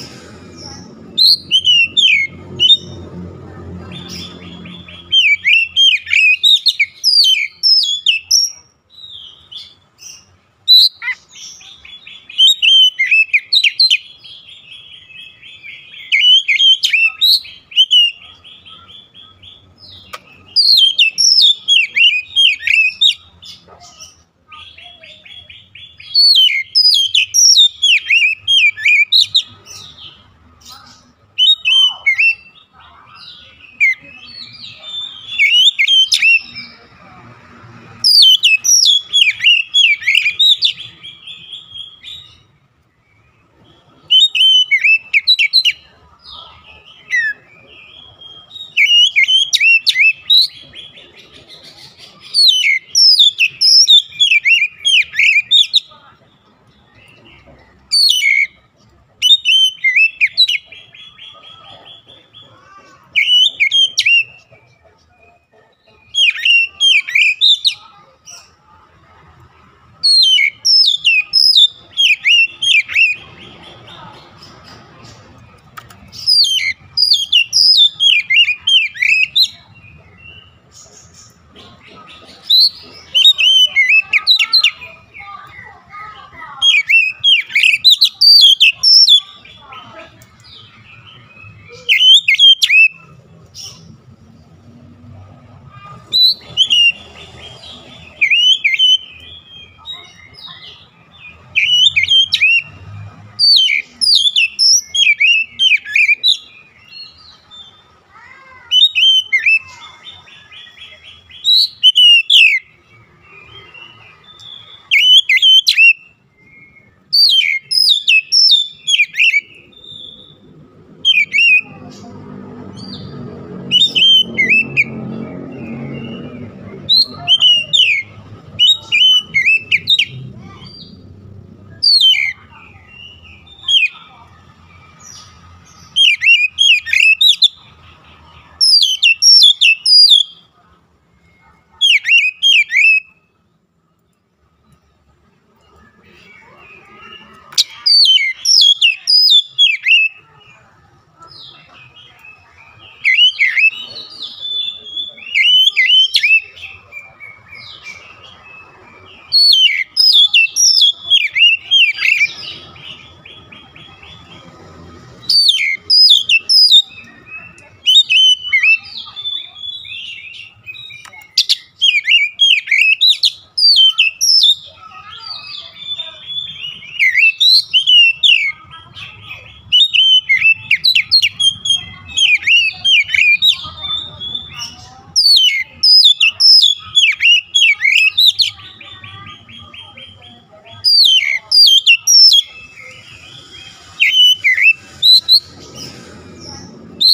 Thank you.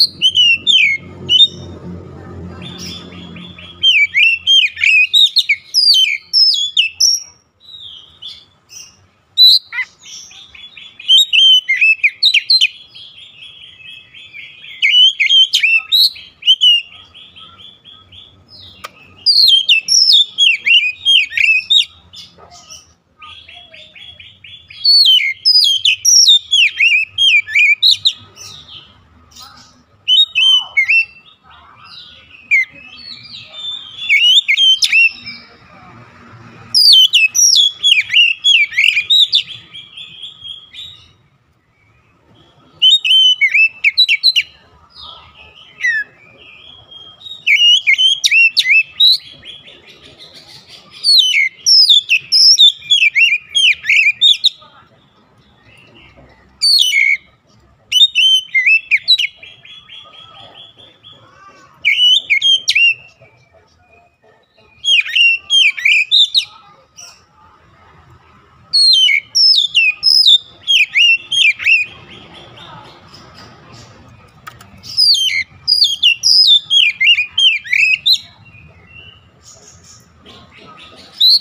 あ。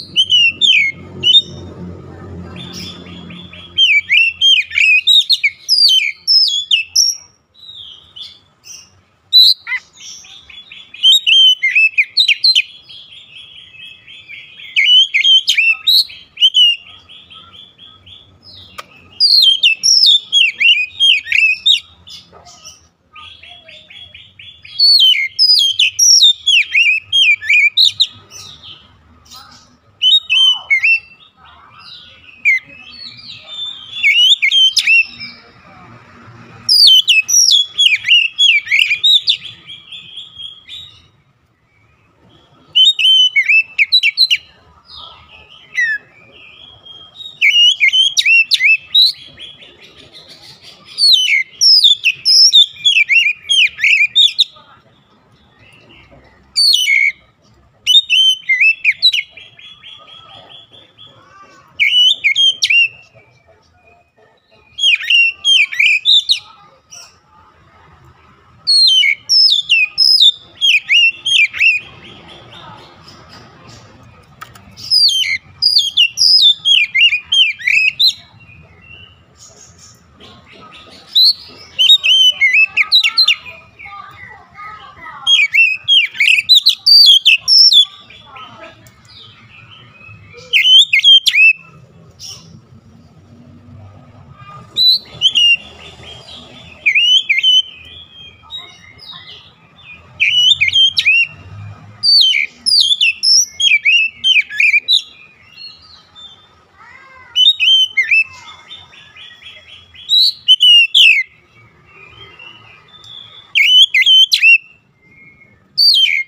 you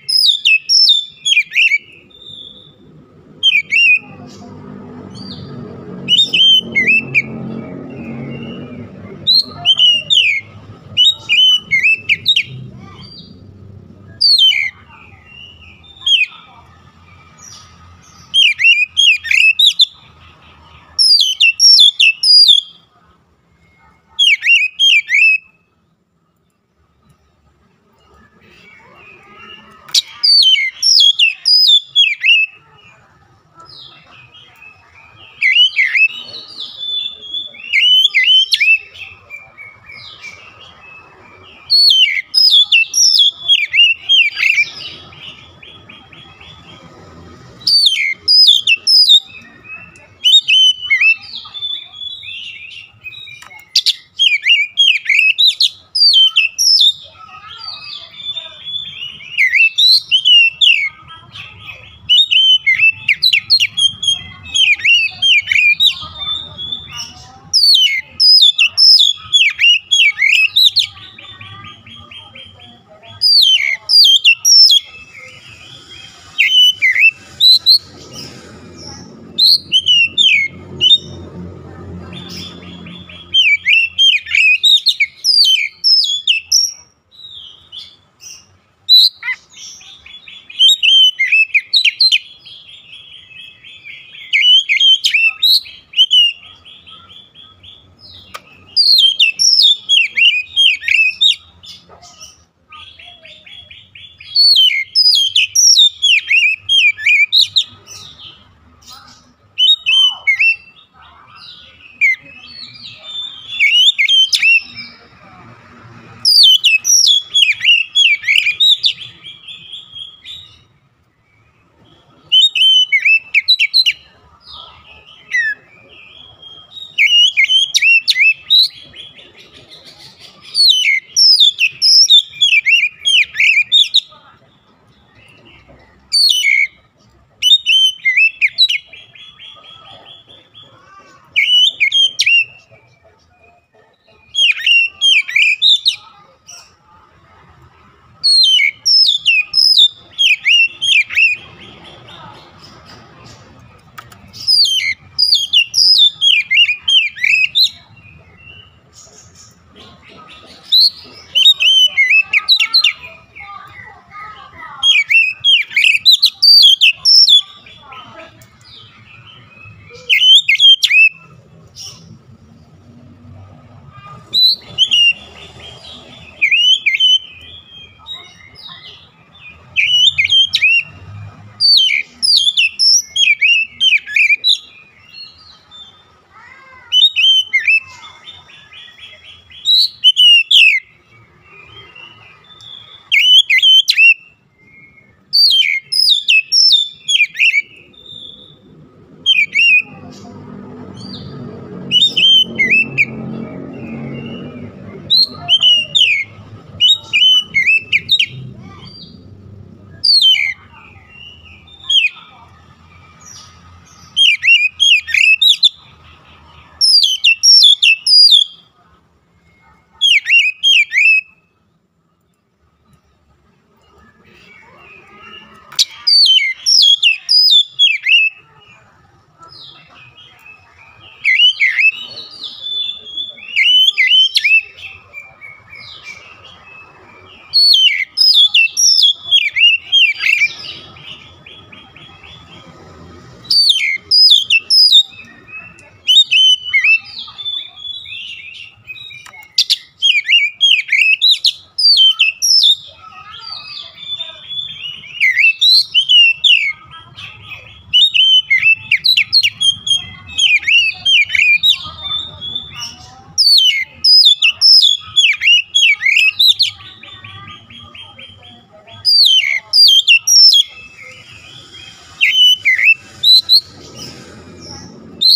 you すみません。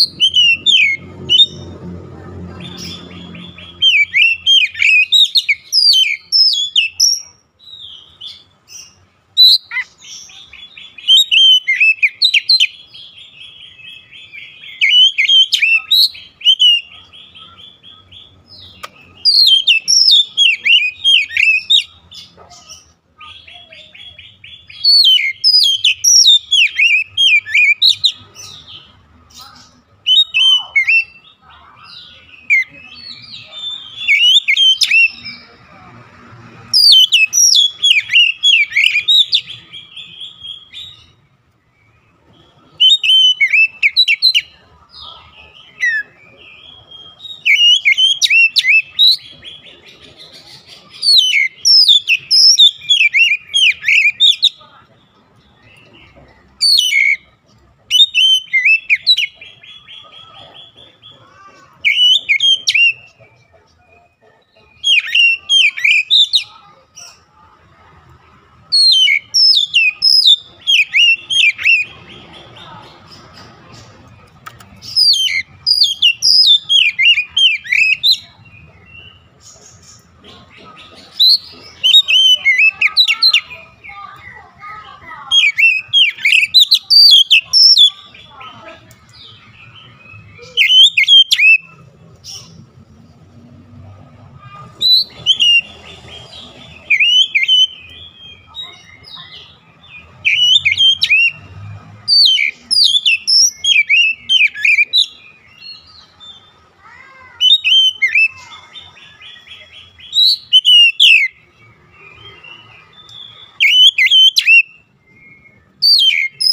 フフフ。you